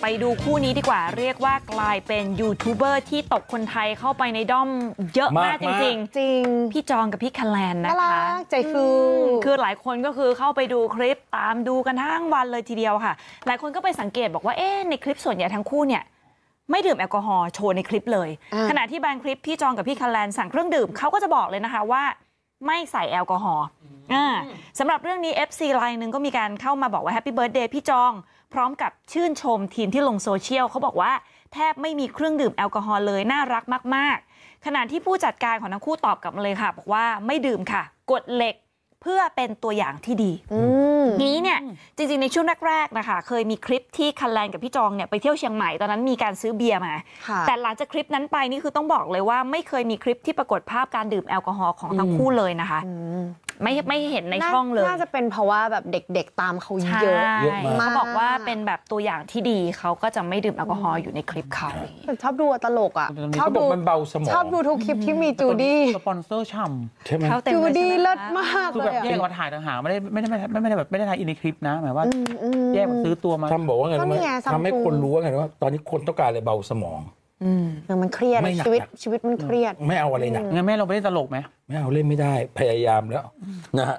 ไปดูคู่นี้ดีกว่าเรียกว่ากลายเป็นยูทูบเบอร์ที่ตกคนไทยเข้าไปในด้อมเยอะมากจมากริงจริงๆพี่จองกับพี่คัลแลนน่านะรัคะใจฟูคือหลายคนก็คือเข้าไปดูคลิปตามดูกันทั้งวันเลยทีเดียวค่ะ หลายคนก็ไปสังเกตบอกว่าเอ๊ะในคลิปส่วนใหญ่ทั้งคู่เนี่ยไม่ดื่มแอลกอฮอล์โชว์ในคลิปเลยอ่าขณะที่บางคลิปพี่จองกับพี่คัลแลนสั่งเครื่องดื่มเขาก็จะบอกเลยนะคะว่า ไม่ใส่แอลกอฮอล์อ่าสำหรับเรื่องนี้ FC ไลน์หนึ่งก็มีการเข้ามาบอกว่า Happy Birthday พี่จอง พร้อมกับชื่นชมทีมที่ลงโซเชียลเขาบอกว่าแทบไม่มีเครื่องดื่มแอลกอฮอล์เลยน่ารักมาก ๆ ขณะที่ผู้จัดการของทั้งคู่ตอบกลับมาเลยค่ะ บอกว่าไม่ดื่มค่ะ กดเหล็ก เพื่อเป็นตัวอย่างที่ดีอืมนี้เนี่ยจริงๆในช่วงแรกๆนะคะ เคยมีคลิปที่คันแลนกับพี่จองเนี่ยไปเที่ยวเชียงใหม่ตอนนั้นมีการซื้อเบียร์มาค่ะแต่หลังจากคลิปนั้นไปนี่คือต้องบอกเลยว่าไม่เคยมีคลิปที่ปรากฏภาพการดื่มแอลกอฮอล์ของทั้งคู่เลยนะคะอืมไม่ไม่เห็นในช่องเลย น่าจะเป็นเพราะว่าแบบเด็กๆตามเขาใช่เยอะเยอะมากเขาบอกว่า เป็นแบบตัวอย่างที่ดีเขาก็จะไม่ดื่มแอลกอฮอล์อยู่ในคลิปเขาแต่ชอบดูอะตลกอะตอนนี้ชอบเขาบอกดูมันเบาสมองชอบดูทุกคลิปที่มีจูดี้สปอนเซอร์ฉ่ใช่ไหมเขาเต็มจูเลยดี้ใช่ไหมเลิศคะมากำคือเลแบบยอะแยกมาถ่ายต่างหากไม่ได้ไม่ได้ไม่ได้ไม่ได้แบบไม่ได้ถ่ายอินในคลิปนะหมายว่าอืมอืมแยกมาซื้อตัวมาทำบอกว่าไงรู้ไหมก็นี่ไงทำให้ Samsung คนรู้ว่าไงว่าตอนนี้คนต้องการอะไรเบาสมองอืมเออมันเครียดไม่หนักชีวิตหนักชีวิตมันเครียด ไม่เอาอะไรหนักงั้นแม่เราไม่ได้ตลกไหมไม่เอาเล่นไม่ได้พยายามแล้วนะฮะ